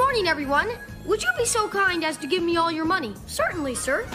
Good morning, everyone. Would you be so kind as to give me all your money? Certainly, sir.